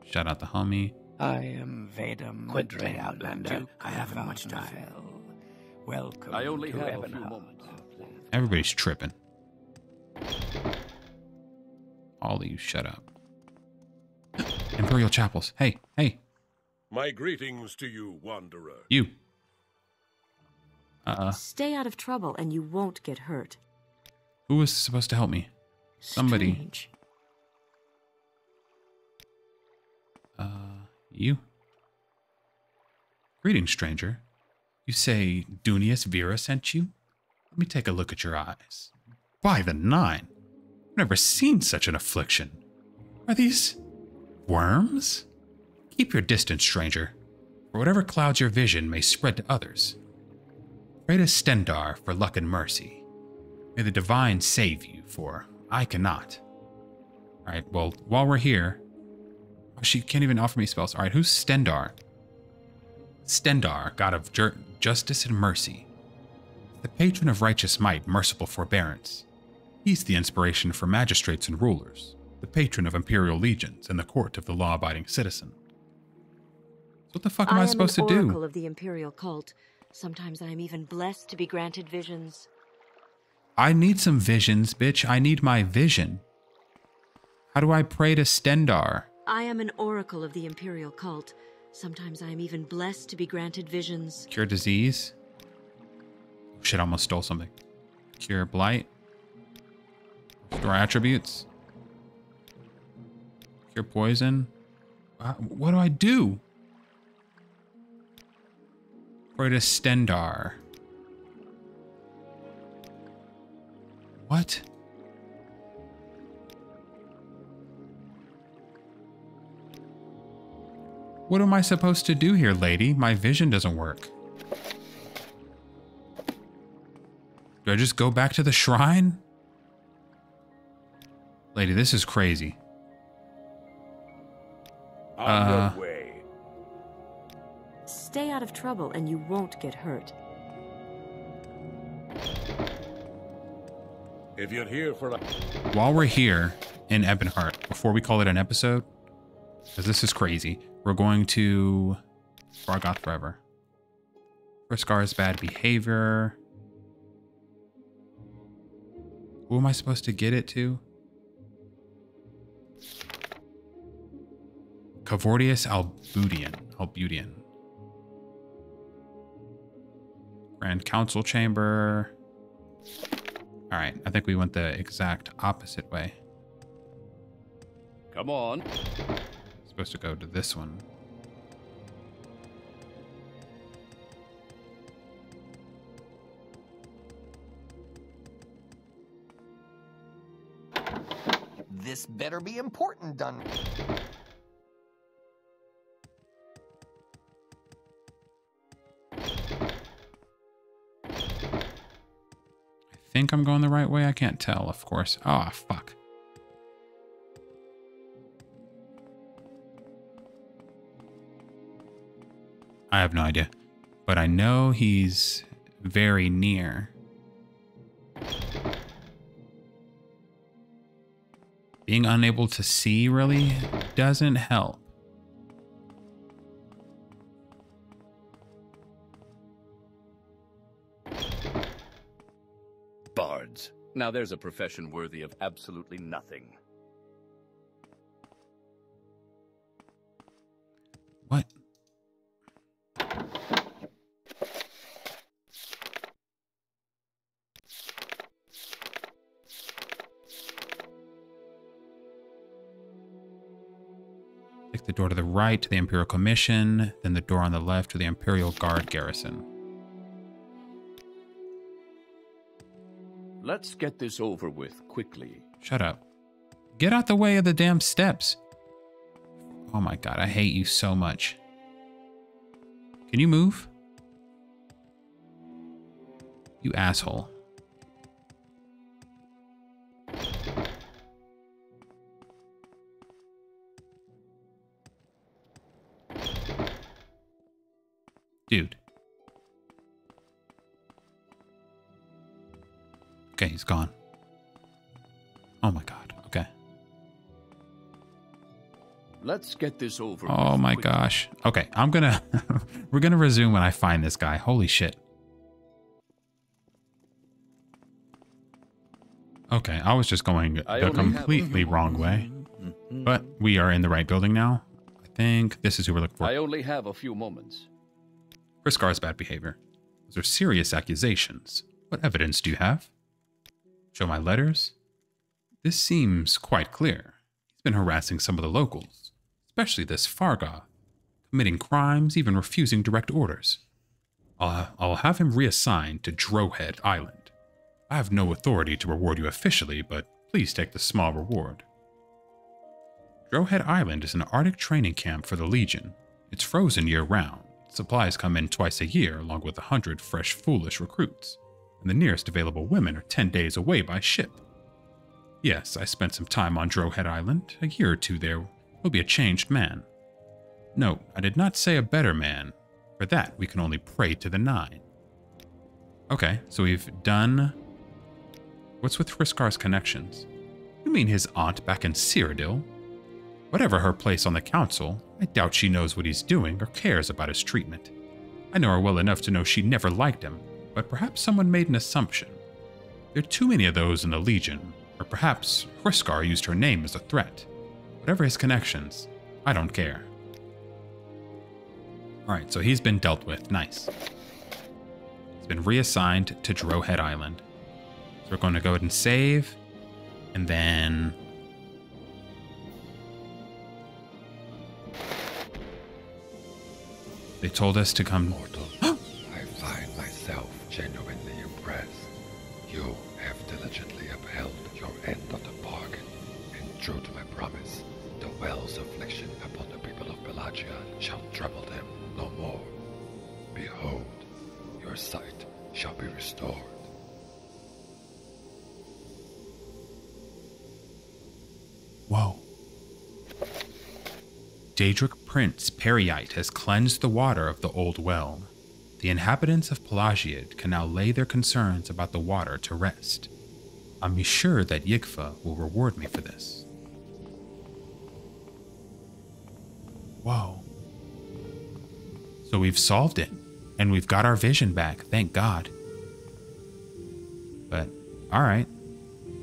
Shout out the homie. I am Veda Quit Quit Outlander. I haven't much time. Welcome I only to have a few moments. Everybody's tripping. All of you, shut up. Imperial Chapels. Hey, hey, My greetings to you, Wanderer. you. Uh, Stay out of trouble and you won't get hurt. who was supposed to help me? Somebody. Strange. You? Greetings, stranger. You say Dunius Vera sent you? Let me take a look at your eyes. By the nine! I've never seen such an affliction. Are these worms? Keep your distance, stranger, for whatever clouds your vision may spread to others. Pray to Stendarr for luck and mercy. May the divine save you, for I cannot. Alright, well, while we're here, She can't even offer me spells. All right, who's Stendarr? Stendarr, god of justice and mercy. The patron of righteous might, merciful forbearance. He's the inspiration for magistrates and rulers, the patron of imperial legions and the court of the law abiding citizen. So what the fuck am I, supposed am to an do? oracle of the imperial cult. Sometimes I am even blessed to be granted visions. I need some visions, bitch. I need my vision. How do I pray to Stendarr? I am an oracle of the imperial cult. Sometimes I am even blessed to be granted visions. Cure disease? Shit, I almost stole something. Cure blight? Restore attributes? Cure poison? Uh, What do I do? To Stendarr. What? What am I supposed to do here, lady? My vision doesn't work. Do I just go back to the shrine? Lady, this is crazy. On Uh. your way. Stay out of trouble and you won't get hurt. If you're here for a... While we're here in Ebonheart, before we call it an episode, because this is crazy, we're going to Fargoth Forever. Friskar's bad behavior. Who am I supposed to get it to? Cavordius Albudian. Albudian. Grand Council Chamber. All right, I think we went the exact opposite way. Come on. Supposed to go to this one. This better be important, Dun. I think I'm going the right way. I can't tell, of course. Ah, oh, fuck. I have no idea. But I know he's very near. Being unable to see really doesn't help. Bards. Now there's a profession worthy of absolutely nothing. The door to the right to the Imperial Commission, then the door on the left to the Imperial Guard garrison. Let's get this over with quickly. Shut up. Get out the way of the damn steps. Oh my god, I hate you so much. Can you move? You asshole. Dude. Okay, he's gone. Oh my god. Okay. Let's get this over. Oh my quickly. gosh. Okay, I'm gonna we're gonna resume when I find this guy. Holy shit. Okay, I was just going the completely wrong way. Mm-hmm. But we are in the right building now. I think this is who we're looking for. I only have a few moments. Friskar's bad behavior. Those are serious accusations. What evidence do you have? Show my letters? This seems quite clear. He's been harassing some of the locals, especially this Fargoth, committing crimes, even refusing direct orders. I'll, I'll have him reassigned to Drohead Island. I have no authority to reward you officially, but please take the small reward. Drohead Island is an Arctic training camp for the Legion. It's frozen year round. Supplies come in twice a year, along with a hundred fresh, foolish recruits, and the nearest available women are ten days away by ship. Yes, I spent some time on Drowhead Island. A year or two there will be a changed man. No, I did not say a better man. For that, we can only pray to the Nine. Okay, so we've done... What's with Friskar's connections? You mean his aunt back in Cyrodiil? Whatever her place on the council, I doubt she knows what he's doing or cares about his treatment. I know her well enough to know she never liked him, but perhaps someone made an assumption. There are too many of those in the Legion, or perhaps Friskar used her name as a threat. Whatever his connections, I don't care. Alright, so he's been dealt with. Nice. He's been reassigned to Drowhead Island. So we're going to go ahead and save, and then They told us to come. Daedric Prince Peryite has cleansed the water of the old well. The inhabitants of Pelagiad can now lay their concerns about the water to rest. I'm sure that Yigfa will reward me for this. Whoa. So we've solved it, and we've got our vision back, thank God. But, alright.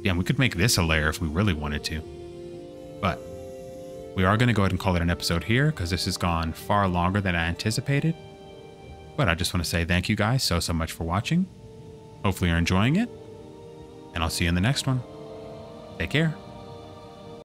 Yeah, we could make this a layer if we really wanted to. But, we are going to go ahead and call it an episode here, because this has gone far longer than I anticipated. But I just want to say thank you guys so, so much for watching. Hopefully you're enjoying it. And I'll see you in the next one. Take care.